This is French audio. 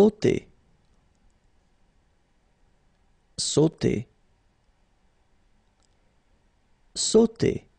sauter. Sauter. Sauter.